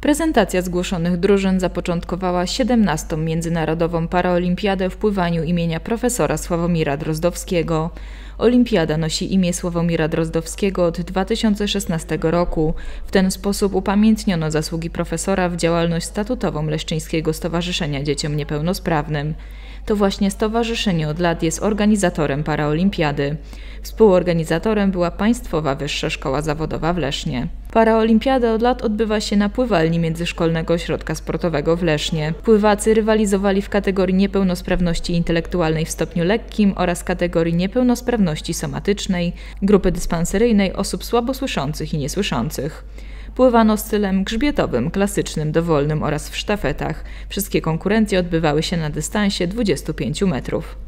Prezentacja zgłoszonych drużyn zapoczątkowała 17. Międzynarodową Paraolimpiadę w pływaniu imienia profesora Sławomira Drozdowskiego. Olimpiada nosi imię Sławomira Drozdowskiego od 2016 roku. W ten sposób upamiętniono zasługi profesora w działalność statutową Leszczyńskiego Stowarzyszenia Dzieciom Niepełnosprawnym. To właśnie stowarzyszenie od lat jest organizatorem paraolimpiady. Współorganizatorem była Państwowa Wyższa Szkoła Zawodowa w Lesznie. Paraolimpiada od lat odbywa się na pływalni Międzyszkolnego Ośrodka Sportowego w Lesznie. Pływacy rywalizowali w kategorii niepełnosprawności intelektualnej w stopniu lekkim oraz kategorii niepełnosprawności somatycznej, grupy dyspanseryjnej osób słabosłyszących i niesłyszących. Pływano stylem grzbietowym, klasycznym, dowolnym oraz w sztafetach. Wszystkie konkurencje odbywały się na dystansie 25 metrów.